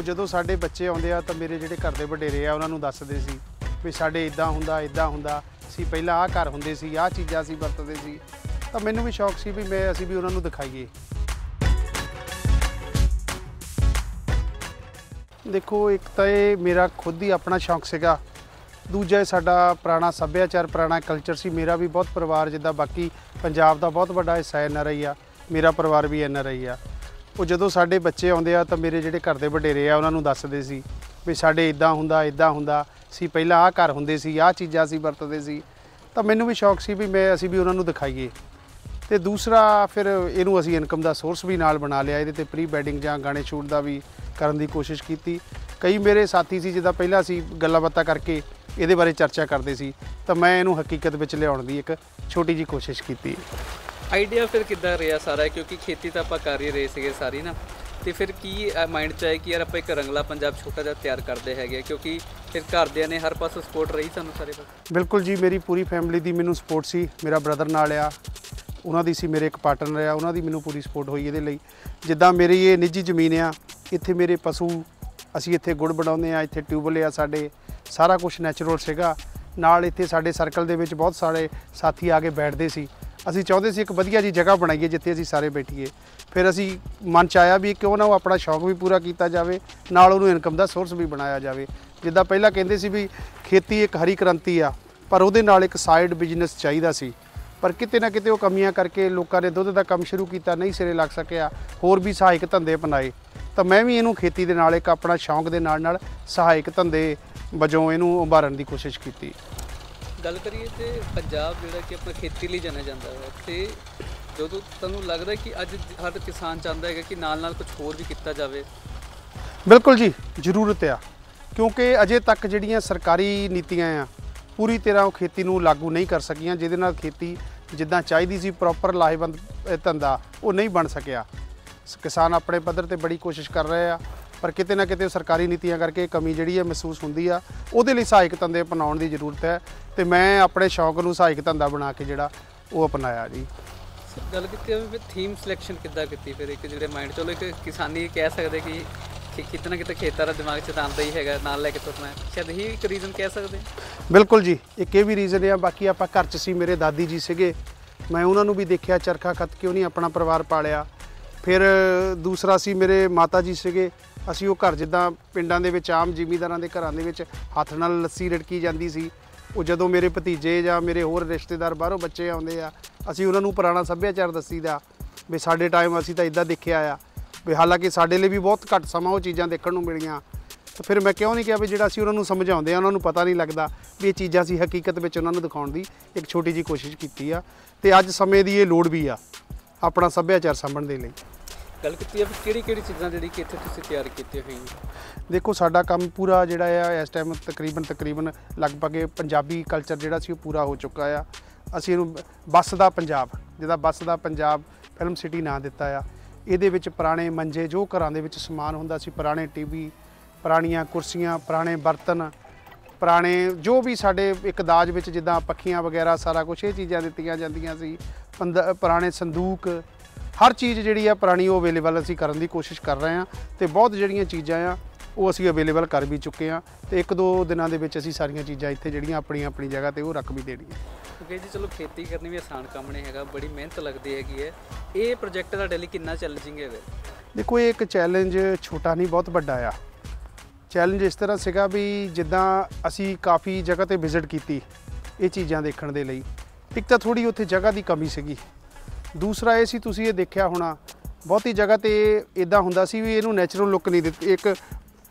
ਉਹ ਜਦੋਂ ਸਾਡੇ ਬੱਚੇ ਆਉਂਦੇ ਆ ਤਾਂ ਮੇਰੇ ਜਿਹੜੇ ਘਰ ਦੇ ਵਡੇਰੇ ਆ, ਉਹਨਾਂ ਨੂੰ ਦੱਸਦੇ ਸੀ ਵੀ ਸਾਡੇ ਇਦਾਂ ਹੁੰਦਾ ਇਦਾਂ ਹੁੰਦਾ। ਸੀ ਪਹਿਲਾਂ ਆਹ ਘਰ ਹੁੰਦੇ ਸੀ, ਆਹ ਚੀਜ਼ਾਂ ਸੀ ਵਰਤਦੇ ਸੀ। ਤਾਂ ਮੈਨੂੰ ਵੀ ਸ਼ੌਕ ਸੀ ਵੀ ਮੈਂ, ਅਸੀਂ ਵੀ ਉਹਨਾਂ ਨੂੰ ਦਿਖਾਈਏ। ਦੇਖੋ, ਇੱਕ ਤਾਂ ਇਹ ਮੇਰਾ ਖੁਦ ਹੀ ਆਪਣਾ ਸ਼ੌਕ ਸੀਗਾ। ਦੂਜਾ ਇਹ ਸਾਡਾ ਪੁਰਾਣਾ ਸੱਭਿਆਚਾਰ, ਪੁਰਾਣਾ ਕਲਚਰ ਸੀ। ਮੇਰਾ ਵੀ ਬਹੁਤ ਪਰਿਵਾਰ ਜਿੱਦਾਂ ਬਾਕੀ ਪੰਜਾਬ ਦਾ ਬਹੁਤ ਵੱਡਾ ਹਿੱਸਾ ਐਨ ਆਰ ਆਈ ਆ। ਮੇਰਾ ਪਰਿਵਾਰ ਵੀ ਐਨ ਆਰ ਆਈ ਆ। ਉਹ ਜਦੋਂ ਸਾਡੇ ਬੱਚੇ ਆਉਂਦੇ ਆ ਤਾਂ ਮੇਰੇ ਜਿਹੜੇ ਘਰ ਦੇ ਵਡੇਰੇ ਆ, ਉਹਨਾਂ ਨੂੰ ਦੱਸਦੇ ਸੀ ਵੀ ਸਾਡੇ ਇਦਾਂ ਹੁੰਦਾ ਇਦਾਂ ਹੁੰਦਾ। ਸੀ ਪਹਿਲਾਂ ਆਹ ਘਰ ਹੁੰਦੇ ਸੀ, ਆਹ ਚੀਜ਼ਾਂ ਸੀ ਵਰਤਦੇ ਸੀ। ਤਾਂ ਮੈਨੂੰ ਵੀ ਸ਼ੌਕ ਸੀ ਵੀ ਮੈਂ, ਅਸੀਂ ਵੀ ਉਹਨਾਂ ਨੂੰ ਦਿਖਾਈਏ। ਤੇ ਦੂਸਰਾ ਫਿਰ ਇਹਨੂੰ ਅਸੀਂ ਇਨਕਮ ਦਾ ਸੋਰਸ ਵੀ ਨਾਲ ਬਣਾ ਲਿਆ। ਇਹਦੇ ਤੇ ਪ੍ਰੀ ਵੈਡਿੰਗ ਜਾਂ ਗਾਣੇ ਸ਼ੂਟ ਦਾ ਵੀ ਕਰਨ ਦੀ ਕੋਸ਼ਿਸ਼ ਕੀਤੀ। ਕਈ ਮੇਰੇ ਸਾਥੀ ਸੀ ਜਿੱਦਾਂ ਪਹਿਲਾਂ ਅਸੀਂ ਗੱਲਾਂ ਬਾਤਾਂ ਕਰਕੇ ਇਹਦੇ ਬਾਰੇ ਚਰਚਾ ਕਰਦੇ ਸੀ। ਤਾਂ ਮੈਂ ਇਹਨੂੰ ਹਕੀਕਤ ਵਿੱਚ ਲਿਆਉਣ ਦੀ ਇੱਕ ਛੋਟੀ ਜੀ ਕੋਸ਼ਿਸ਼ ਕੀਤੀ। ਆਈਡੀਆ ਫਿਰ ਕਿੱਦਾਂ ਰਿਹਾ ਸਾਰਾ? ਕਿਉਂਕਿ ਖੇਤੀ ਤਾਂ ਆਪਾਂ ਕਰ ਹੀ ਰਹੇ ਸੀਗੇ ਸਾਰੀ ਨਾ। ਤੇ ਫਿਰ ਕੀ ਮਾਈਂਡ ਚ ਆਇਆ ਕਿ ਯਾਰ ਆਪਾਂ ਇੱਕ ਰੰਗਲਾ ਪੰਜਾਬ ਛੋਟਾ ਜਿਹਾ ਤਿਆਰ ਕਰਦੇ ਹੈਗੇ ਕਿਉਂਕਿ ਫਿਰ ਘਰਦਿਆਂ ਨੇ ਹਰ ਪਾਸੇ ਸਪੋਰਟ ਰਹੀ ਸਾਨੂੰ ਸਾਰੇ ਪਾਸੇ। ਬਿਲਕੁਲ ਜੀ, ਮੇਰੀ ਪੂਰੀ ਫੈਮਿਲੀ ਦੀ ਮੈਨੂੰ ਸਪੋਰਟ ਸੀ। ਮੇਰਾ ਬ੍ਰਦਰ ਨਾਲ ਆ, ਉਹਨਾਂ ਦੀ ਸੀ, ਮੇਰੇ ਇੱਕ ਪਾਰਟਨਰ ਆ, ਉਹਨਾਂ ਦੀ ਮੈਨੂੰ ਪੂਰੀ ਸਪੋਰਟ ਹੋਈ ਇਹਦੇ ਲਈ। ਜਿੱਦਾਂ ਮੇਰੀ ਇਹ ਨਿੱਜੀ ਜ਼ਮੀਨ ਆ, ਇੱਥੇ ਮੇਰੇ ਪਸ਼ੂ, ਅਸੀਂ ਇੱਥੇ ਗੁੜ ਬਣਾਉਂਦੇ ਆ, ਇੱਥੇ ਟਿਊਬਲ ਆ ਸਾਡੇ, ਸਾਰਾ ਕੁਝ ਨੈਚੁਰਲ ਸੀਗਾ। ਨਾਲ ਇੱਥੇ ਸਾਡੇ ਸਰਕਲ ਦੇ ਵਿੱਚ ਬਹੁਤ ਸਾਰੇ ਸਾਥੀ ਆ ਕੇ ਬੈਠਦੇ ਸੀ। ਅਸੀਂ ਚਾਹੁੰਦੇ ਸੀ ਇੱਕ ਵਧੀਆ ਜੀ ਜਗ੍ਹਾ ਬਣਾਈਏ ਜਿੱਥੇ ਅਸੀਂ ਸਾਰੇ ਬੈਠੀਏ। ਫਿਰ ਅਸੀਂ ਮਨ ਚ ਆਇਆ ਵੀ ਕਿਉਂ ਨਾ ਉਹ ਆਪਣਾ ਸ਼ੌਕ ਵੀ ਪੂਰਾ ਕੀਤਾ ਜਾਵੇ, ਨਾਲ ਉਹਨੂੰ ਇਨਕਮ ਦਾ ਸੋਰਸ ਵੀ ਬਣਾਇਆ ਜਾਵੇ। ਜਿੱਦਾਂ ਪਹਿਲਾਂ ਕਹਿੰਦੇ ਸੀ ਵੀ ਖੇਤੀ ਇੱਕ ਹਰੀ ਕ੍ਰਾਂਤੀ ਆ, ਪਰ ਉਹਦੇ ਨਾਲ ਇੱਕ ਸਾਈਡ ਬਿਜ਼ਨਸ ਚਾਹੀਦਾ ਸੀ। ਪਰ ਕਿਤੇ ਨਾ ਕਿਤੇ ਉਹ ਕਮੀਆਂ ਕਰਕੇ ਲੋਕਾਂ ਨੇ ਦੁੱਧ ਦਾ ਕੰਮ ਸ਼ੁਰੂ ਕੀਤਾ, ਨਹੀਂ ਸਿਰੇ ਲੱਗ ਸਕਿਆ, ਹੋਰ ਵੀ ਸਹਾਇਕ ਧੰਦੇ ਅਪਣਾਏ। ਤਾਂ ਮੈਂ ਵੀ ਇਹਨੂੰ ਖੇਤੀ ਦੇ ਨਾਲ, ਇੱਕ ਆਪਣਾ ਸ਼ੌਂਕ ਦੇ ਨਾਲ ਨਾਲ ਸਹਾਇਕ ਧੰਦੇ ਵਜੋਂ ਇਹਨੂੰ ਉਭਾਰਨ ਦੀ ਕੋਸ਼ਿਸ਼ ਕੀਤੀ। ਗੱਲ ਕਰੀਏ ਤੇ ਪੰਜਾਬ ਜਿਹੜਾ ਕਿ ਆਪਣਾ ਖੇਤੀ ਲਈ ਜਾਣਿਆ ਜਾਂਦਾ ਹੈ ਤੇ ਜਦੋਂ ਤੁਹਾਨੂੰ ਲੱਗਦਾ ਕਿ ਅੱਜ ਹਰ ਕਿਸਾਨ ਚਾਹੁੰਦਾ ਹੈਗਾ ਕਿ ਨਾਲ ਨਾਲ ਕੁਝ ਹੋਰ ਵੀ ਕੀਤਾ ਜਾਵੇ? ਬਿਲਕੁਲ ਜੀ, ਜ਼ਰੂਰਤ ਆ। ਕਿਉਂਕਿ ਅਜੇ ਤੱਕ ਜਿਹੜੀਆਂ ਸਰਕਾਰੀ ਨੀਤੀਆਂ ਆ, ਪੂਰੀ ਤਰ੍ਹਾਂ ਉਹ ਖੇਤੀ ਨੂੰ ਲਾਗੂ ਨਹੀਂ ਕਰ ਸਕੀਆਂ, ਜਿਹਦੇ ਨਾਲ ਖੇਤੀ ਜਿੱਦਾਂ ਚਾਹੀਦੀ ਸੀ ਪ੍ਰੋਪਰ ਲਾਹੇਵੰਦ ਧੰਦਾ ਉਹ ਨਹੀਂ ਬਣ ਸਕਿਆ। ਕਿਸਾਨ ਆਪਣੇ ਪੱਧਰ ਤੇ ਬੜੀ ਕੋਸ਼ਿਸ਼ ਕਰ ਰਹੇ ਆ। ਪਰ ਕਿਤੇ ਨਾ ਕਿਤੇ ਸਰਕਾਰੀ ਨੀਤੀਆਂ ਕਰਕੇ ਕਮੀ ਜਿਹੜੀ ਹੈ ਮਹਿਸੂਸ ਹੁੰਦੀ ਆ ਉਹਦੇ ਲਈ ਸਹਾਇਕ ਧੰਦੇ ਅਪਣਾਉਣ ਦੀ ਜ਼ਰੂਰਤ ਹੈ ਤੇ ਮੈਂ ਆਪਣੇ ਸ਼ੌਕ ਨੂੰ ਸਹਾਇਕ ਧੰਦਾ ਬਣਾ ਕੇ ਜਿਹੜਾ ਉਹ ਅਪਣਾਇਆ ਜੀ ਗੱਲ ਕੀਤੀ ਫਿਰ ਥੀਮ ਸਿਲੈਕਸ਼ਨ ਕਿੱਦਾਂ ਕੀਤੀ ਫਿਰ ਇੱਕ ਜਿਹੜੇ ਮਾਈਂਡ ਚਲੋ ਇੱਕ ਕਿਸਾਨੀ ਕਹਿ ਸਕਦੇ ਕਿ ਕਿ ਕਿਤੇ ਨਾ ਕਿਤੇ ਖੇਤਾਂ ਦਾ ਦਿਮਾਗ 'ਚ ਤਾਂ ਹੀ ਹੈਗਾ ਨਾਲ ਲੈ ਕੇ ਤੁਰਨਾ ਹੈ। ਸ਼ਾਇਦ ਇਹੀ ਇੱਕ ਰੀਜ਼ਨ ਕਹਿ ਸਕਦੇ ਹਾਂ। ਬਿਲਕੁਲ ਜੀ ਇੱਕ ਇਹ ਵੀ ਰੀਜ਼ਨ ਆ ਬਾਕੀ ਆਪਾਂ ਘਰ 'ਚ ਸੀ ਮੇਰੇ ਦਾਦੀ ਜੀ ਸੀਗੇ ਮੈਂ ਉਹਨਾਂ ਨੂੰ ਵੀ ਦੇਖਿਆ ਚਰਖਾ ਖੱਤ ਕਿਉਂ ਨਹੀਂ ਆਪਣਾ ਪਰਿਵਾਰ ਪਾਲਿਆ ਫਿਰ ਦੂਸਰਾ ਸੀ ਮੇਰੇ ਮਾਤਾ ਜੀ ਸੀਗੇ। ਅਸੀਂ ਉਹ ਘਰ ਜਿੱਦਾਂ ਪਿੰਡਾਂ ਦੇ ਵਿੱਚ, ਆਮ ਜ਼ਿਮੀਂਦਾਰਾਂ ਦੇ ਘਰਾਂ ਦੇ ਵਿੱਚ ਹੱਥ ਨਾਲ ਲੱਸੀ ਰੜਕੀ ਜਾਂਦੀ ਸੀ। ਉਹ ਜਦੋਂ ਮੇਰੇ ਭਤੀਜੇ ਜਾਂ ਮੇਰੇ ਹੋਰ ਰਿਸ਼ਤੇਦਾਰ ਬਾਹਰੋਂ ਬੱਚੇ ਆਉਂਦੇ ਆ, ਅਸੀਂ ਉਹਨਾਂ ਨੂੰ ਪੁਰਾਣਾ ਸੱਭਿਆਚਾਰ ਦੱਸੀਦਾ ਵੀ ਸਾਡੇ ਟਾਈਮ ਅਸੀਂ ਤਾਂ ਇਦਾਂ ਦੇਖਿਆ ਆ। ਵੀ ਹਾਲਾਂਕਿ ਸਾਡੇ ਲਈ ਵੀ ਬਹੁਤ ਘੱਟ ਸਮਾਂ ਉਹ ਚੀਜ਼ਾਂ ਦੇਖਣ ਨੂੰ ਮਿਲੀਆਂ। ਤਾਂ ਫਿਰ ਮੈਂ ਕਿਉਂ ਨਹੀਂ ਕਿਹਾ ਵੀ ਜਿਹੜਾ ਅਸੀਂ ਉਹਨਾਂ ਨੂੰ ਸਮਝਾਉਂਦੇ ਆ, ਉਹਨਾਂ ਨੂੰ ਪਤਾ ਨਹੀਂ ਲੱਗਦਾ ਵੀ ਇਹ ਚੀਜ਼ਾਂ ਅਸੀਂ ਹਕੀਕਤ ਵਿੱਚ ਉਹਨਾਂ ਨੂੰ ਦਿਖਾਉਣ ਦੀ ਇੱਕ ਛੋਟੀ ਜੀ ਕੋਸ਼ਿਸ਼ ਕੀਤੀ ਆ। ਤੇ ਅੱਜ ਸਮੇਂ ਦੀ ਇਹ ਲੋੜ ਵੀ ਆ। ਆਪਣਾ ਸੱਭਿਆਚਾਰ ਸਾਂਭਣ ਦੇ ਲਈ। ਗੱਲ ਕੀਤੀ ਜਾਵੇ ਕਿਹੜੀ ਕਿਹੜੀ ਚੀਜ਼ਾਂ ਜਿਹੜੀ ਕਿ ਇੱਥੇ ਤੁਸੀਂ ਤਿਆਰ ਕੀਤੀ ਹੋਈ ਹੈ ਦੇਖੋ ਸਾਡਾ ਕੰਮ ਪੂਰਾ ਜਿਹੜਾ ਆ ਇਸ ਟਾਈਮ ਤਕਰੀਬਨ ਤਕਰੀਬਨ ਲਗਭਗ ਪੰਜਾਬੀ ਕਲਚਰ ਜਿਹੜਾ ਸੀ ਉਹ ਪੂਰਾ ਹੋ ਚੁੱਕਾ ਆ। ਅਸੀਂ ਇਹਨੂੰ ਬੱਸ ਦਾ ਪੰਜਾਬ ਜਿਹਦਾ ਬੱਸ ਦਾ ਪੰਜਾਬ ਫਿਲਮ ਸਿਟੀ ਨਾਂ ਦਿੱਤਾ ਆ। ਇਹਦੇ ਵਿੱਚ ਪੁਰਾਣੇ ਮੰਜੇ ਜੋ ਘਰਾਂ ਦੇ ਵਿੱਚ ਸਮਾਨ ਹੁੰਦਾ ਸੀ ਪੁਰਾਣੇ ਟੀਵੀ ਪੁਰਾਣੀਆਂ ਕੁਰਸੀਆਂ ਪੁਰਾਣੇ ਬਰਤਨ ਪੁਰਾਣੇ ਜੋ ਵੀ ਸਾਡੇ ਇੱਕ ਦਾਜ ਵਿੱਚ ਜਿੱਦਾਂ ਪੱਖੀਆਂ ਵਗੈਰਾ ਸਾਰਾ ਕੁਝ ਇਹ ਚੀਜ਼ਾਂ ਦਿੱਤੀਆਂ ਜਾਂਦੀਆਂ ਸੀ। ਪੁਰਾਣੇ ਸੰਦੂਕ ਹਰ ਚੀਜ਼ ਜਿਹੜੀ ਆ ਪੁਰਾਣੀ ਉਹ ਅਵੇਲੇਬਲ ਅਸੀਂ ਕਰਨ ਦੀ ਕੋਸ਼ਿਸ਼ ਕਰ ਰਹੇ ਹਾਂ ਤੇ ਬਹੁਤ ਜਿਹੜੀਆਂ ਚੀਜ਼ਾਂ ਆ ਉਹ ਅਸੀਂ ਅਵੇਲੇਬਲ ਕਰ ਵੀ ਚੁੱਕੇ ਹਾਂ ਤੇ ਇੱਕ ਦੋ ਦਿਨਾਂ ਦੇ ਵਿੱਚ ਅਸੀਂ ਸਾਰੀਆਂ ਚੀਜ਼ਾਂ ਇੱਥੇ ਜਿਹੜੀਆਂ ਆਪਣੀ ਆਪਣੀ ਜਗ੍ਹਾ ਤੇ ਉਹ ਰੱਖ ਵੀ ਦੇਣੀਆਂ। ਕਿਉਂਕਿ ਜੀ ਚਲੋ ਖੇਤੀ ਕਰਨੀ ਵੀ ਆਸਾਨ ਕੰਮ ਨਹੀਂ ਹੈਗਾ ਬੜੀ ਮਿਹਨਤ ਲੱਗਦੀ ਹੈਗੀ ਹੈ। ਇਹ ਪ੍ਰੋਜੈਕਟ ਤੁਹਾਡੇ ਲਈ ਕਿੰਨਾ ਚੈਲੰਜਿੰਗ ਹੈਗਾ ਦੇਖੋ ਇਹ ਇੱਕ ਚੈਲੰਜ ਛੋਟਾ ਨਹੀਂ ਬਹੁਤ ਵੱਡਾ ਆ। ਚੈਲੰਜ ਇਸ ਤਰ੍ਹਾਂ ਸੀਗਾ ਵੀ ਜਿੱਦਾਂ ਅਸੀਂ ਕਾਫੀ ਜਗ੍ਹਾ ਤੇ ਵਿਜ਼ਿਟ ਕੀਤੀ ਇਹ ਚੀਜ਼ਾਂ ਦੇਖਣ ਦੇ ਲਈ। ਇੱਕ ਤਾਂ ਥੋੜੀ ਉੱਥੇ ਜਗ੍ਹਾ ਦੀ ਕਮੀ ਸੀਗੀ। ਦੂਸਰਾ ਇਹ ਸੀ ਤੁਸੀਂ ਇਹ ਦੇਖਿਆ ਹੋਣਾ, ਬਹੁਤੀ ਜਗ੍ਹਾ ਤੇ ਇਦਾਂ ਹੁੰਦਾ ਸੀ ਵੀ ਇਹਨੂੰ ਨੈਚੁਰਲ ਲੁੱਕ ਨਹੀਂ ਦਿੱਤੀ, ਇੱਕ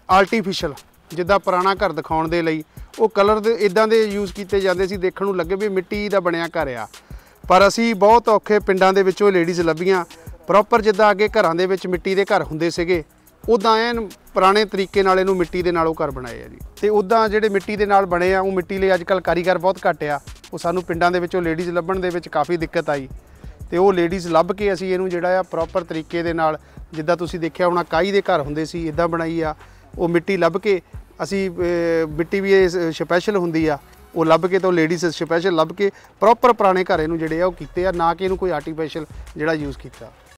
ਆਰਟੀਫੀਸ਼ੀਅਲ ਜਿੱਦਾਂ ਪੁਰਾਣਾ ਘਰ ਦਿਖਾਉਣ ਦੇ ਲਈ। ਉਹ ਕਲਰ ਦੇ ਇਦਾਂ ਦੇ ਯੂਜ਼ ਕੀਤੇ ਜਾਂਦੇ ਸੀ, ਦੇਖਣ ਨੂੰ ਲੱਗੇ ਵੀ ਮਿੱਟੀ ਦਾ ਬਣਿਆ ਘਰ ਆ। ਪਰ ਅਸੀਂ ਬਹੁਤ ਔਖੇ ਪਿੰਡਾਂ ਦੇ ਵਿੱਚੋਂ ਲੇਡੀਜ਼ ਲੱਭੀਆਂ। ਪ੍ਰੋਪਰ ਜਿੱਦਾਂ ਅੱਗੇ ਘਰਾਂ ਦੇ ਵਿੱਚ ਮਿੱਟੀ ਦੇ ਘਰ ਹੁੰਦੇ ਸੀਗੇ ਉਦਾਂ ਐਨ ਪੁਰਾਣੇ ਤਰੀਕੇ ਨਾਲ ਇਹਨੂੰ ਮਿੱਟੀ ਦੇ ਨਾਲ ਉਹ ਘਰ ਬਣਾਏ ਆ ਜੀ। ਤੇ ਉਦਾਂ ਜਿਹੜੇ ਮਿੱਟੀ ਦੇ ਨਾਲ ਬਣੇ ਆ, ਉਹ ਮਿੱਟੀ ਲਈ ਅੱਜ ਕੱਲ ਕਾਰੀਗਰ ਬਹੁਤ ਘੱਟ ਆ। ਉਹ ਸਾਨੂੰ ਪਿੰਡਾਂ ਦੇ ਵਿੱਚੋਂ ਲੇਡੀਜ਼ ਲੱਭਣ ਦੇ ਵਿੱਚ ਕਾਫੀ ਦਿੱਕਤ ਆਈ। ਤੇ ਉਹ ਲੇਡੀਜ਼ ਲੱਭ ਕੇ ਅਸੀਂ ਇਹਨੂੰ ਜਿਹੜਾ ਆ ਪ੍ਰੋਪਰ ਤਰੀਕੇ ਦੇ ਨਾਲ, ਜਿੱਦਾਂ ਤੁਸੀਂ ਦੇਖਿਆ ਹੋਣਾ, ਕਾਈ ਦੇ ਘਰ ਹੁੰਦੇ ਸੀ ਇਦਾਂ ਬਣਾਈ ਆ। ਉਹ ਮਿੱਟੀ ਲੱਭ ਕੇ ਅਸੀਂ ਮਿੱਟੀ ਵੀ ਇਹ ਸਪੈਸ਼ਲ ਹੁੰਦੀ ਆ। ਉਹ ਲੱਭ ਕੇ ਤਾਂ ਲੇਡੀਜ਼ ਸਪੈਸ਼ਲ ਲੱਭ ਕੇ ਪ੍ਰੋਪਰ ਪੁਰਾਣੇ ਘਰ ਇਹਨੂੰ ਜਿਹੜੇ ਆ ਉਹ ਕੀਤੇ ਆ, ਨਾ ਕਿ ਇਹਨੂੰ ਕੋਈ ਆਰਟੀਫੀਸ਼ੀਅਲ ਜਿਹੜਾ ਯੂਜ਼ ਕੀਤਾ।